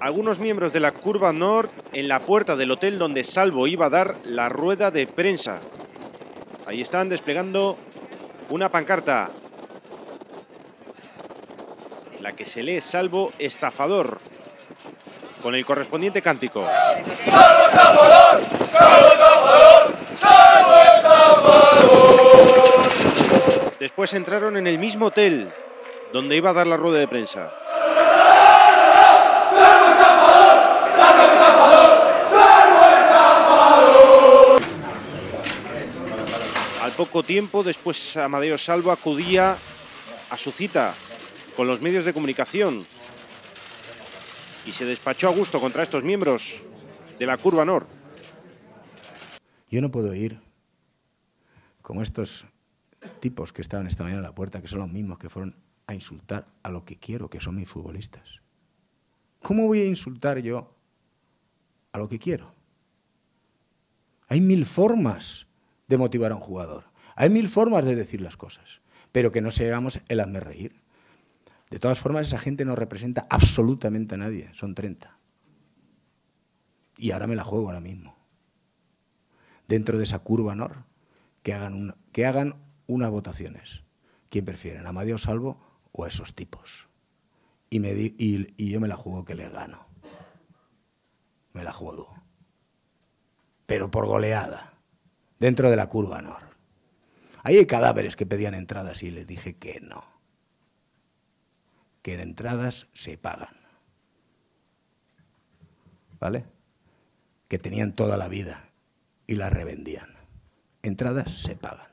algunos miembros de la Curva Nord en la puerta del hotel donde Salvo iba a dar la rueda de prensa. Ahí están desplegando una pancarta. La que se lee Salvo estafador. Con el correspondiente cántico. ¡Salvo estafador! ¡Salvo estafador! ¡Salvo estafador! Después entraron en el mismo hotel donde iba a dar la rueda de prensa. Al poco tiempo, después Amadeo Salvo acudía a su cita con los medios de comunicación y se despachó a gusto contra estos miembros de la Curva Nor. Yo no puedo ir como estos tipos que estaban esta mañana en la puerta, que son los mismos que fueron a insultar a lo que quiero, que son mis futbolistas. ¿Cómo voy a insultar yo a lo que quiero? Hay mil formas de motivar a un jugador. Hay mil formas de decir las cosas, pero que no seamos el hazme reír. De todas formas, esa gente no representa absolutamente a nadie, son 30. Y ahora me la juego ahora mismo. Dentro de esa curva NOR, que hagan, que hagan unas votaciones. ¿Quién prefieren, Amadeo Salvo o a esos tipos. Y, me y, yo me la juego que les gano. Me la juego. Pero por goleada. Dentro de la curva Nor. Ahí hay cadáveres que pedían entradas y les dije que no. Que en entradas se pagan. ¿Vale? Que tenían toda la vida y la revendían. Entradas se pagan.